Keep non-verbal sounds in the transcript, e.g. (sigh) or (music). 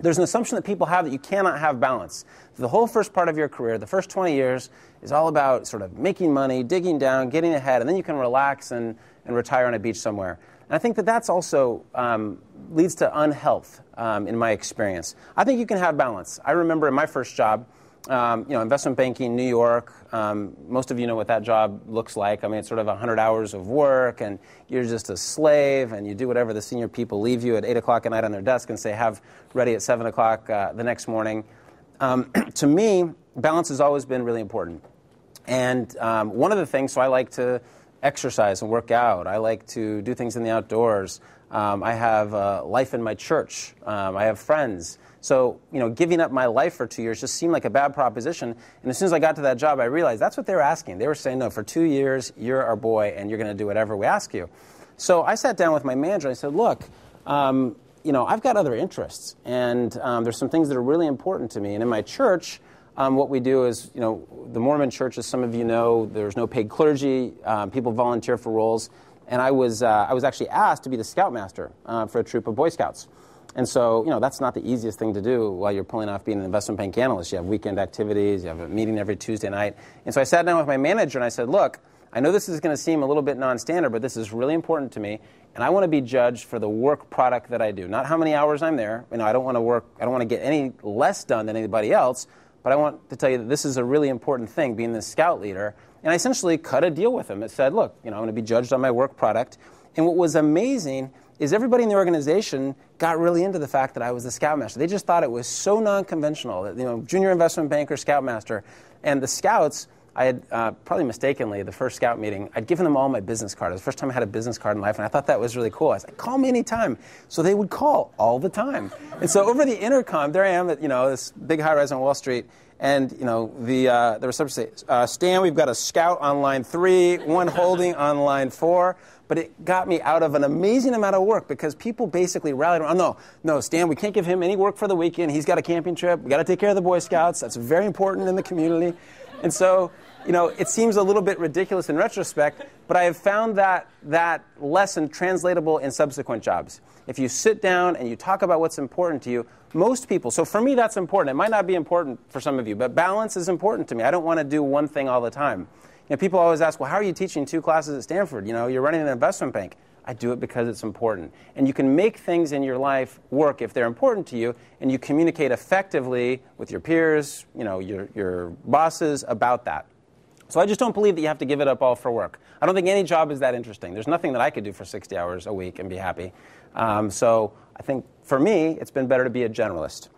there's an assumption that people have that you cannot have balance. The whole first part of your career, the first 20 years, is all about sort of making money, digging down, getting ahead, and then you can relax and, and retire on a beach somewhere. And I think that that's also um, leads to unhealth um, in my experience. I think you can have balance. I remember in my first job, um, you know, investment banking, New York. Um, most of you know what that job looks like. I mean, it's sort of 100 hours of work, and you're just a slave, and you do whatever the senior people leave you at 8 o'clock at night on their desk and say, have ready at 7 o'clock uh, the next morning. Um, (clears throat) to me, balance has always been really important. And um, one of the things, so I like to exercise and work out, I like to do things in the outdoors. Um, I have uh, life in my church, um, I have friends. So, you know, giving up my life for two years just seemed like a bad proposition. And as soon as I got to that job, I realized that's what they were asking. They were saying, no, for two years, you're our boy and you're going to do whatever we ask you. So I sat down with my manager and I said, look, um, you know, I've got other interests, and um, there's some things that are really important to me. And in my church, um, what we do is, you know, the Mormon church, as some of you know, there's no paid clergy. Um, people volunteer for roles, and I was uh, I was actually asked to be the scoutmaster uh, for a troop of Boy Scouts. And so, you know, that's not the easiest thing to do while you're pulling off being an investment bank analyst. You have weekend activities, you have a meeting every Tuesday night. And so I sat down with my manager and I said, look, I know this is going to seem a little bit non standard, but this is really important to me. And I want to be judged for the work product that I do, not how many hours I'm there. You know, I don't want to work, I don't want to get any less done than anybody else, but I want to tell you that this is a really important thing, being the scout leader. And I essentially cut a deal with him. It said, look, you know, I'm going to be judged on my work product. And what was amazing is everybody in the organization got really into the fact that I was the scoutmaster. They just thought it was so non-conventional that you know, junior investment banker, scoutmaster, and the scouts. I had uh, probably mistakenly the first scout meeting. I'd given them all my business card. It was the first time I had a business card in life, and I thought that was really cool. I was like, "Call me anytime." So they would call all the time, and so over the intercom, there I am at you know this big high rise on Wall Street, and you know the uh, the receptionist uh, "Stan, we've got a scout on line three, one holding on line four but it got me out of an amazing amount of work because people basically rallied around. No, no, Stan, we can't give him any work for the weekend. He's got a camping trip. We got to take care of the Boy Scouts. That's very important in the community. And so, you know, it seems a little bit ridiculous in retrospect, but I have found that that lesson translatable in subsequent jobs. If you sit down and you talk about what's important to you, most people, so for me that's important. It might not be important for some of you, but balance is important to me. I don't want to do one thing all the time. You know, people always ask, well, how are you teaching two classes at Stanford? You know, you're running an investment bank. I do it because it's important. And you can make things in your life work if they're important to you, and you communicate effectively with your peers, you know, your, your bosses about that. So I just don't believe that you have to give it up all for work. I don't think any job is that interesting. There's nothing that I could do for 60 hours a week and be happy. Um, so I think for me, it's been better to be a generalist.